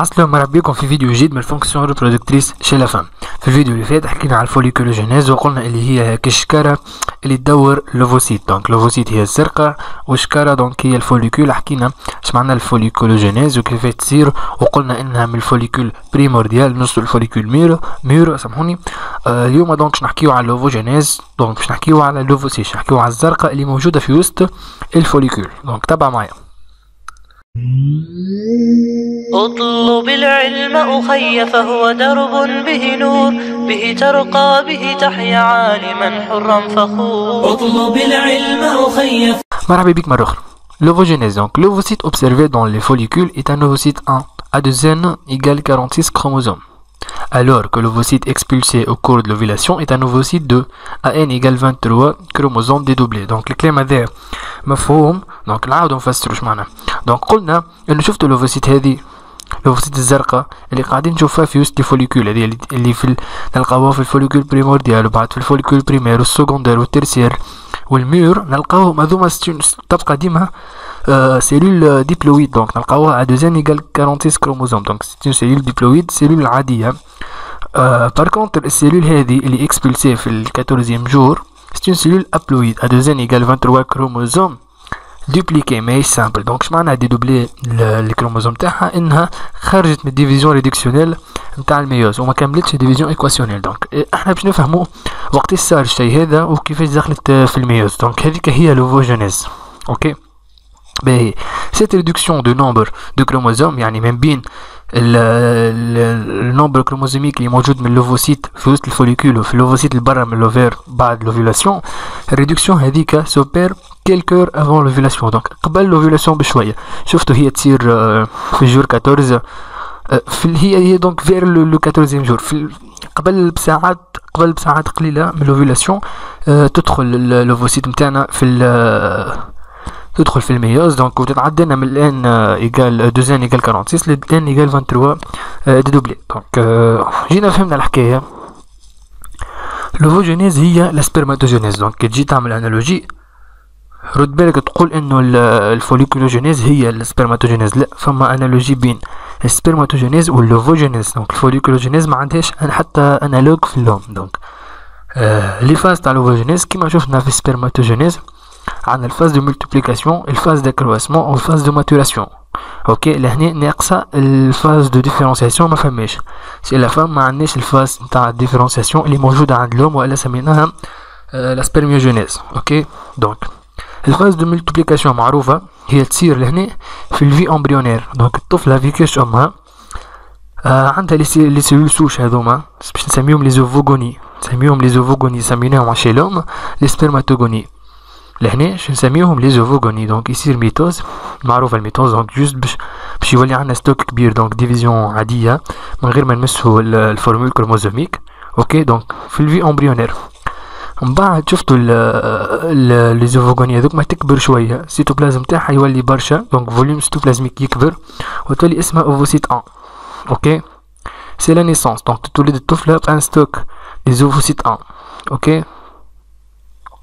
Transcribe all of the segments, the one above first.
حصلوا مرحبا بكم في فيديو جديد من الفونكسيون ريبرودكتريس شي لا فام في الفيديو اللي فات حكينا على الفوليكولوجينيز وقلنا اللي هي هاك اللي تدور لوفوسيت دونك لوفوسيت هي الزرقاء وشكارة دونك هي الفوليكول حكينا اش معنى الفوليكولوجينيز وكيف تصير وقلنا انها من الفوليكول بريمورديال نص الفوليكول ميرو ميرو سامحوني آه اليوم دونك باش نحكيو على جينيز دونك باش نحكيو على لوفوسيت نحكيو على الزرقاء اللي موجوده في وسط الفوليكول دونك تابع معايا اطلب العلم اخي فهو درب به نور به ترقى به تحيا عالما حرا فخور اطلب العلم اخي مرحبا بك مره اخرى لوفوجينيز لوفوسيت اوبسيرفي دون لي فوليكول ايت ان لوفوسيت 1 ادوزين ايغال 46 كروموزوم alors que l'ovocyte expulsé au cours de l'ovulation est un ovocyte de AN égale 23 chromosomes dédoublés. Donc, le clé هذا forme. Donc, on fait ce معناه. Donc, قلنا انه de l'ovocyte هذه الزرقاء اللي قاعدين نشوفها في وسط هذه اللي في في الفوليكول بريمورديال وبعد في الفوليكول بريمير والسكوندير والترسير والميور نلقاوهم هذوما تبقى ديما euh, cellule euh, diploïde donc نلقاوها à 2 égale 46 chromosomes donc c'est une cellule diploïde cellule hein. euh, par contre cellule هذه est expulsée le 14e jour c'est une cellule haploïde à 2 égale 23 chromosomes dupliqués mais simple donc vais dédoubler الكروموزوم تاعها انها خرجت من division ريدكسيونيل نتاع الميوز وما كملتش ديفيزيون ايكواسيونيل دونك احنا باش نفهموا وقت الشيء هذا وكيفاش دخلت في الميوز دونك هذيك هي لوفوجينيز اوكي okay mais cette réduction de nombre de chromosomes, il y a même bien le, nombre chromosomique qui est majeur dans l'ovocyte, juste le follicule, l'ovocyte, le barème, l'ovaire, bas de l'ovulation, la réduction indique s'opère quelques heures avant l'ovulation. Donc, avant ce que l'ovulation de choix Sauf que c'est le jour 14. Euh, il est donc vers le, 14e jour. avant ce que l'ovulation de choix L'ovocyte, c'est le... le, le تدخل في المياز دونك وتتعدى من الان ايكال دوزان ايكال 46 لدان ايكال 23 دي دوبلي دونك جينا فهمنا الحكايه لوفوجينيز هي لاسبرماتوجينيز دونك كي تجي تعمل انالوجي رد بالك تقول انه الفوليكولوجينيز هي السبرماتوجينيز لا فما انالوجي بين السبرماتوجينيز واللوفوجينيز دونك الفوليكولوجينيز ما عندهاش حتى انالوج في اللون دونك آه لي فاز تاع لوفوجينيز كيما شفنا في السبرماتوجينيز En phase de multiplication, en phase d'accroissement, en phase de maturation. Ok, l'année n'est pas ça. La phase de différenciation, ma femme mèche. Si la femme m'a année, c'est la phase de différenciation. Elle est mangée d'un de l'homme ou à la semaine la spermio Ok, donc la phase de multiplication, ma roue va, qui est le tir. L'année, c'est la vie embryonnaire. Donc, tout la vie que je suis en main, on a les cellules souches à domain. C'est bien, les ovogonies, les ovogonies, les spermatogonies. لهنا شنو نسميوهم لي زوفوغوني دونك يصير ميتوز معروفه الميتوز دونك جوست باش باش يولي عندنا ستوك كبير دونك ديفيزيون عاديه من غير ما نمسو الفورمول كروموزوميك اوكي دونك في الفي امبريونير من بعد شفتوا لي زوفوغوني هذوك ما تكبر شويه السيتوبلازم تاعها يولي برشا دونك فوليوم سيتوبلازميك يكبر وتولي اسمها اوفوسيت 1 اوكي سي لا نيسونس دونك تولد الطفله بان ستوك لي زوفوسيت 1 اوكي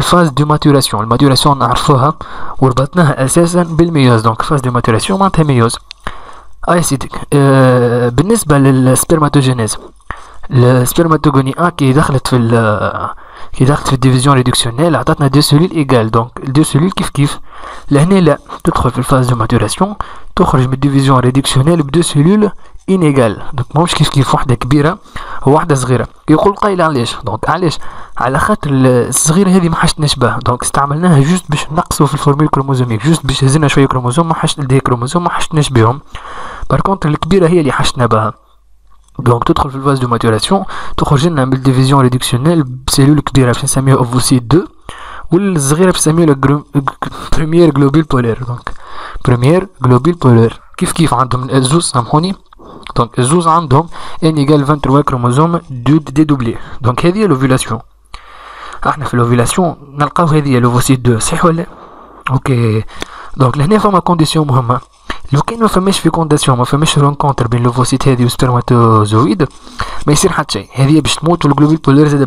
Phase de maturation, la maturation, n'a pas ou le bâton à ses un billet de donc phase de maturation entre meilleures à ici de l'espace la spermatogénèse la spermatogonie 1 qui est d'art fait la division réductionnelle a date de cellules égales donc deux cellules qui est l'année est là tout le la phase de maturation tout le de la division réductionnelle de cellules انيغال دونك ماهوش كيف كيف وحده كبيره وواحده صغيره يقول قايل علاش دونك علاش على خاطر الصغيره هذه ما حشتناش بها دونك استعملناها جوست باش نقصوا في الفورميل كروموزوميك جوست باش هزنا شويه كروموزوم ما حشت دي كروموزوم ما حشتناش بهم بار كونتر الكبيره هي اللي حشتنا بها دونك تدخل في الفاز دو ماتوراسيون تخرج لنا من الديفيزيون ريدكسيونيل بسيلول كبيره باش نسميها اوفوسيت 2 والصغيره باش نسميها بريمير جلوبيل بولير دونك بريمير جلوبيل بولير كيف كيف عندهم الزوز سامحوني Donc, zouz andom, n égale 23 chromosomes dédoublés. Donc, c'est l'ovulation. Ah, l'ovulation, l'ovocyte 2, c'est Ok. Donc, y condition, il a une fécondation, rencontre l'ovocyte spermatozoïde, mais il Il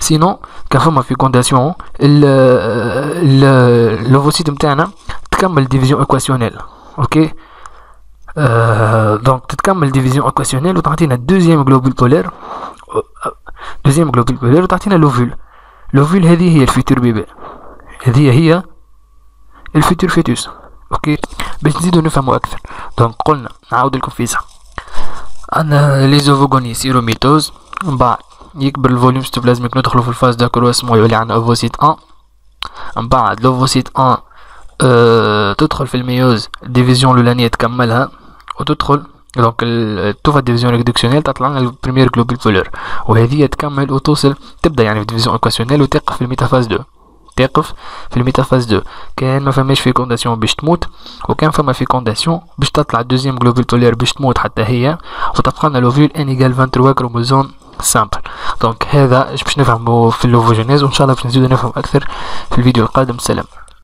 Sinon, une fécondation, l'ovocyte, division équationnelle. Ok euh, donc, tout comme la division équationnelle, on a le deuxième globule polaire. Le euh, euh, deuxième globule polaire, on a l'ovule. L'ovule, est le futur bébé. Il dit, le futur fœtus. OK. Mais il dit de ne pas faire mon action. Donc, on a un autre conflit. On a les ovogonies, c'est la mitose. En bas, le volume de stéblasme que nous trouvons au phase de la colossalité est un ovocyte 1. En l'ovocyte 1, tout le monde fait la miose, la division le l'année est comme malin. Hein. وتدخل دونك توفى ديفيزيون ريدكسيونيل تطلع لنا البريمير جلوبال فولور وهذه تكمل وتوصل تبدا يعني في ديفيزيون ايكواسيونيل وتقف في الميتافاز 2 تقف في الميتافاز 2 كان ما فماش فيكونداسيون باش تموت وكان فما فيكونداسيون باش تطلع دوزيام جلوبال فولور باش تموت حتى هي وتبقى لنا لوفيل ان ايغال 23 كروموزوم سامبل دونك هذا باش نفهمو في اللوفوجينيز وان شاء الله باش نزيدو نفهم اكثر في الفيديو القادم سلام